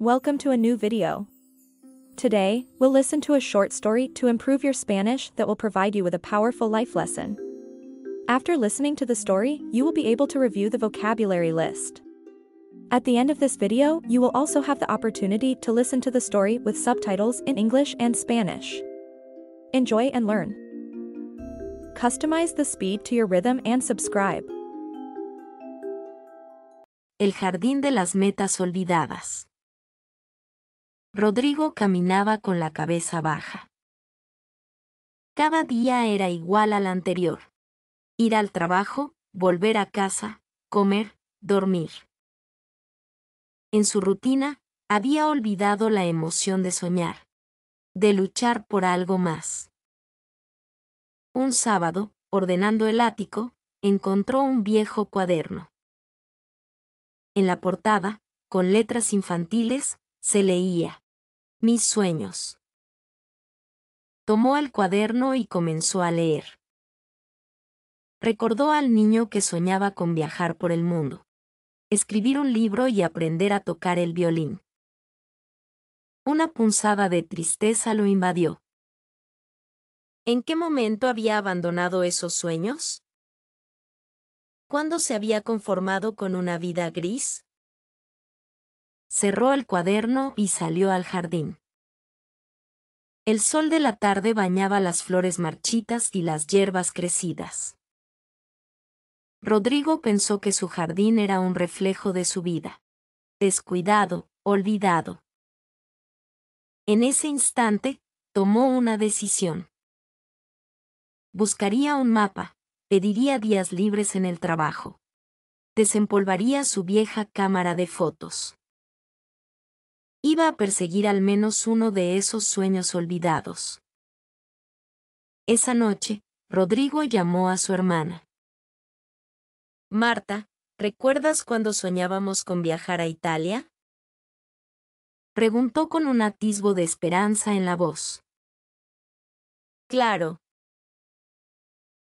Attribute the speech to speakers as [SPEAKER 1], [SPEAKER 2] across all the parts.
[SPEAKER 1] Welcome to a new video. Today, we'll listen to a short story to improve your Spanish that will provide you with a powerful life lesson. After listening to the story, you will be able to review the vocabulary list. At the end of this video, you will also have the opportunity to listen to the story with subtitles in English and Spanish. Enjoy and learn. Customize the speed to your rhythm and subscribe.
[SPEAKER 2] El jardín de las metas olvidadas. Rodrigo caminaba con la cabeza baja. Cada día era igual al anterior. Ir al trabajo, volver a casa, comer, dormir. En su rutina, había olvidado la emoción de soñar, de luchar por algo más. Un sábado, ordenando el ático, encontró un viejo cuaderno. En la portada, con letras infantiles, se leía, Mis sueños. Tomó el cuaderno y comenzó a leer. Recordó al niño que soñaba con viajar por el mundo, escribir un libro y aprender a tocar el violín. Una punzada de tristeza lo invadió. ¿En qué momento había abandonado esos sueños? ¿Cuándo se había conformado con una vida gris? Cerró el cuaderno y salió al jardín. El sol de la tarde bañaba las flores marchitas y las hierbas crecidas. Rodrigo pensó que su jardín era un reflejo de su vida. Descuidado, olvidado. En ese instante, tomó una decisión. Buscaría un mapa, pediría días libres en el trabajo. Desempolvaría su vieja cámara de fotos. Iba a perseguir al menos uno de esos sueños olvidados. Esa noche, Rodrigo llamó a su hermana. Marta, ¿recuerdas cuando soñábamos con viajar a Italia? Preguntó con un atisbo de esperanza en la voz. Claro,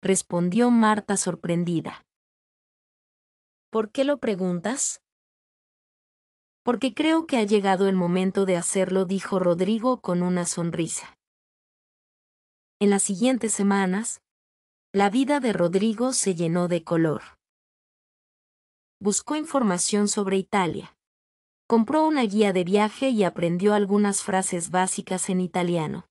[SPEAKER 2] respondió Marta sorprendida. ¿Por qué lo preguntas? Porque creo que ha llegado el momento de hacerlo, dijo Rodrigo con una sonrisa. En las siguientes semanas, la vida de Rodrigo se llenó de color. Buscó información sobre Italia. Compró una guía de viaje y aprendió algunas frases básicas en italiano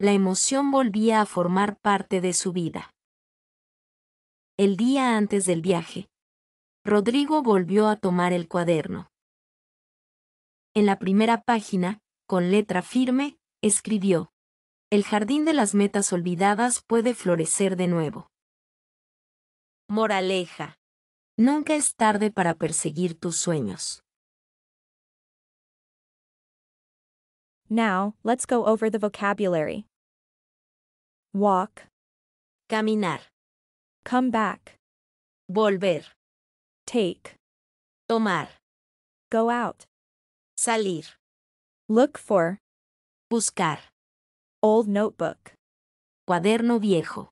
[SPEAKER 2] la emoción volvía a formar parte de su vida. El día antes del viaje, Rodrigo volvió a tomar el cuaderno. En la primera página, con letra firme, escribió, El jardín de las metas olvidadas puede florecer de nuevo. Moraleja. Nunca es tarde para perseguir tus sueños.
[SPEAKER 1] Now, let's go over the vocabulary. Walk.
[SPEAKER 2] Caminar.
[SPEAKER 1] Come back.
[SPEAKER 2] Volver.
[SPEAKER 1] Take.
[SPEAKER 2] Tomar.
[SPEAKER 1] Go out.
[SPEAKER 2] Salir.
[SPEAKER 1] Look for.
[SPEAKER 2] Buscar.
[SPEAKER 1] Old notebook.
[SPEAKER 2] Cuaderno viejo.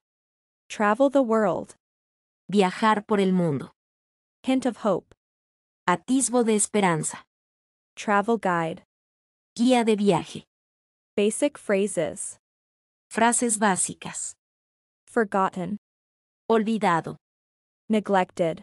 [SPEAKER 1] Travel the world.
[SPEAKER 2] Viajar por el mundo.
[SPEAKER 1] Hint of hope.
[SPEAKER 2] Atisbo de esperanza.
[SPEAKER 1] Travel guide.
[SPEAKER 2] Guía de viaje.
[SPEAKER 1] Basic phrases.
[SPEAKER 2] Frases básicas.
[SPEAKER 1] Forgotten.
[SPEAKER 2] Olvidado.
[SPEAKER 1] Neglected.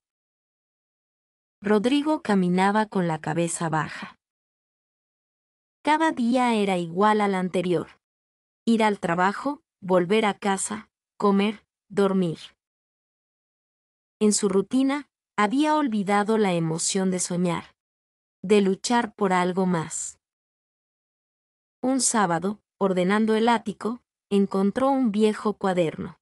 [SPEAKER 2] Rodrigo caminaba con la cabeza baja. Cada día era igual al anterior. Ir al trabajo, volver a casa, comer, dormir. En su rutina, había olvidado la emoción de soñar, de luchar por algo más. Un sábado, ordenando el ático, encontró un viejo cuaderno.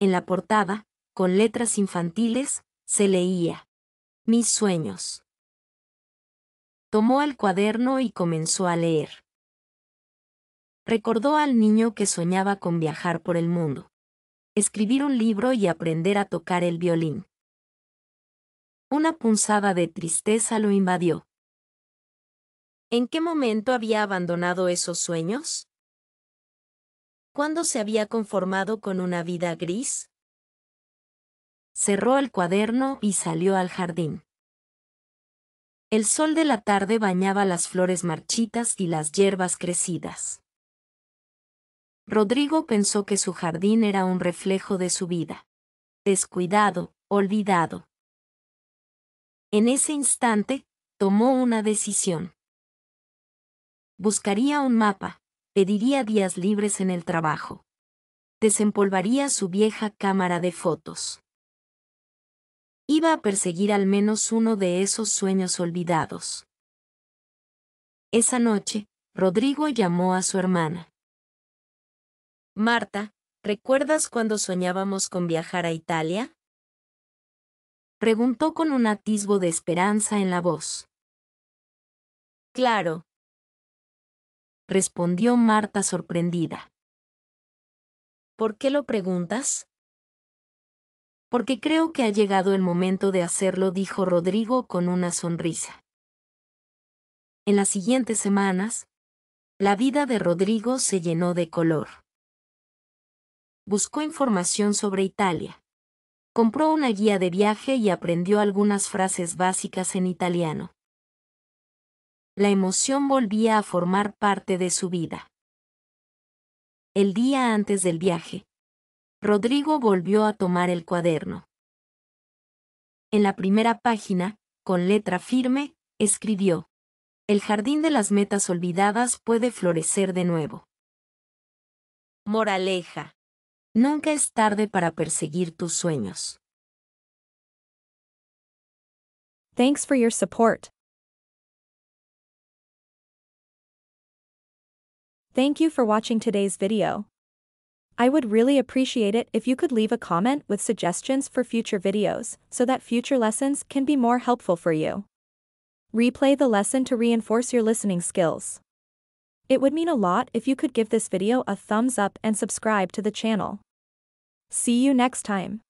[SPEAKER 2] En la portada, con letras infantiles, se leía, Mis sueños. Tomó el cuaderno y comenzó a leer. Recordó al niño que soñaba con viajar por el mundo, escribir un libro y aprender a tocar el violín. Una punzada de tristeza lo invadió. ¿En qué momento había abandonado esos sueños? ¿Cuándo se había conformado con una vida gris? Cerró el cuaderno y salió al jardín. El sol de la tarde bañaba las flores marchitas y las hierbas crecidas. Rodrigo pensó que su jardín era un reflejo de su vida. Descuidado, olvidado. En ese instante, tomó una decisión. Buscaría un mapa, pediría días libres en el trabajo. Desempolvaría su vieja cámara de fotos. Iba a perseguir al menos uno de esos sueños olvidados. Esa noche, Rodrigo llamó a su hermana. Marta, ¿recuerdas cuando soñábamos con viajar a Italia? Preguntó con un atisbo de esperanza en la voz. Claro. Respondió Marta sorprendida. ¿Por qué lo preguntas? Porque creo que ha llegado el momento de hacerlo, dijo Rodrigo con una sonrisa. En las siguientes semanas, la vida de Rodrigo se llenó de color buscó información sobre Italia. Compró una guía de viaje y aprendió algunas frases básicas en italiano. La emoción volvía a formar parte de su vida. El día antes del viaje, Rodrigo volvió a tomar el cuaderno. En la primera página, con letra firme, escribió, El jardín de las metas olvidadas puede florecer de nuevo. Moraleja. Nunca es tarde para perseguir tus sueños.
[SPEAKER 1] Thanks for your support. Thank you for watching today's video. I would really appreciate it if you could leave a comment with suggestions for future videos, so that future lessons can be more helpful for you. Replay the lesson to reinforce your listening skills. It would mean a lot if you could give this video a thumbs up and subscribe to the channel. See you next time.